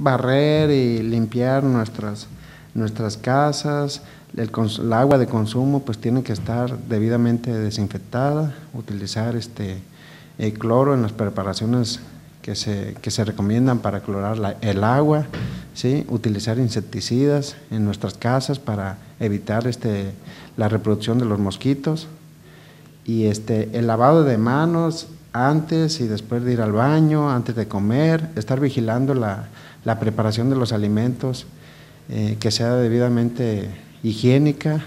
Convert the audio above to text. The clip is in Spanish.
barrer y limpiar nuestras, nuestras casas, el, agua de consumo pues tiene que estar debidamente desinfectada, utilizar este el cloro en las preparaciones que se, que se recomiendan para clorar el agua, ¿sí? utilizar insecticidas en nuestras casas para evitar este, la reproducción de los mosquitos y este, el lavado de manos antes y después de ir al baño, antes de comer, estar vigilando la, la preparación de los alimentos, eh, que sea debidamente higiénica,